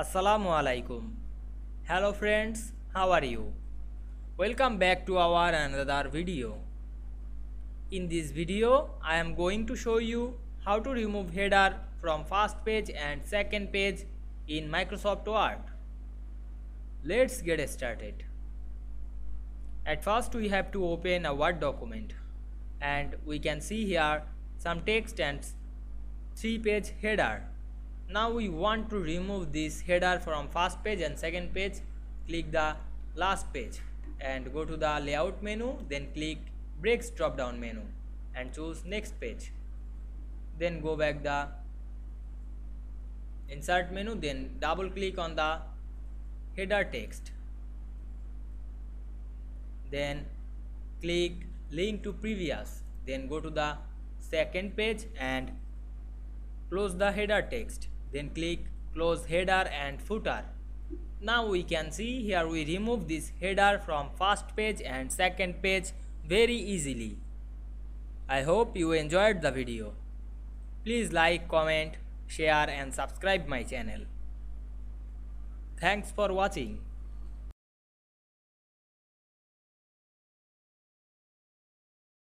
Assalamu alaikum. Hello friends, how are you? Welcome back to our another video. In this video, I am going to show you how to remove header from first page and second page in Microsoft Word. Let's get started. At first we have to open a Word document and we can see here some text and 3 page header now we want to remove this header from first page and second page. Click the last page and go to the layout menu then click breaks drop down menu and choose next page. Then go back the insert menu then double click on the header text. Then click link to previous then go to the second page and close the header text then click close header and footer. Now we can see here we remove this header from first page and second page very easily. I hope you enjoyed the video. Please like comment share and subscribe my channel. Thanks for watching